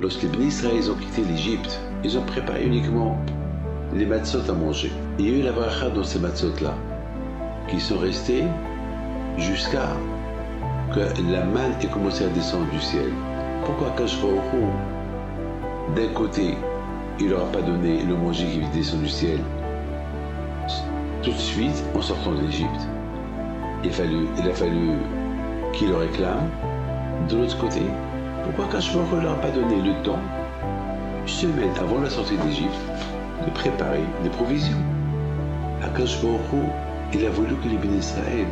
Lorsque les Israël ont quitté l'Égypte, ils ont préparé uniquement les matzot à manger. il y a eu la bracha dans ces matzot-là, qui sont restés jusqu'à que la manne ait commencé à descendre du ciel. Pourquoi Kashvaohu, d'un côté, il leur a pas donné le manger qui descend du ciel tout de suite en sortant de l'Égypte? Il, il a fallu qu'il le réclame. De l'autre côté, pourquoi Kashmir ne leur a pas donné le temps, une semaine avant la sortie d'Égypte, de préparer des provisions? À Kashmir, il a voulu que les Bénisraël,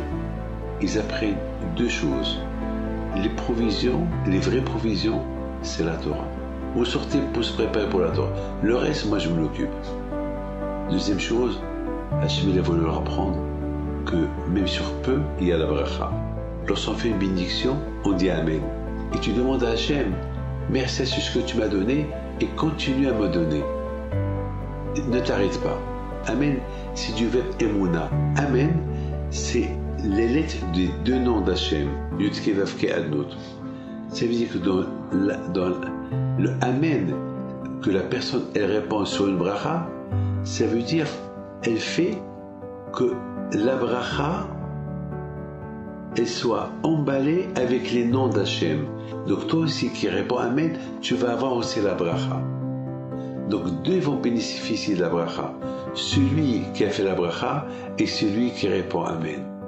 ils apprennent deux choses. Les provisions, les vraies provisions, c'est la Torah. Vous sortez pour se préparer pour la Torah. Le reste, moi, je me l'occupe. Deuxième chose, Hachim, il a voulu leur apprendre que même sur peu, il y a la bracha. Lorsqu'on fait une bénédiction, on dit Amen. Et tu demandes à Hachem, merci à ce que tu m'as donné et continue à me donner. Ne t'arrête pas. Amen, c'est du verbe emuna. Amen, c'est les lettres des deux noms d'Hachem, Yudke Vavke Adnot. Ça veut dire que dans, dans le Amen que la personne elle répond sur une bracha, ça veut dire elle fait que la bracha elle soit emballée avec les noms d'Hachem. Donc toi aussi qui réponds Amen, tu vas avoir aussi la bracha. Donc deux vont bénéficier de la bracha. Celui qui a fait la bracha et celui qui répond Amen.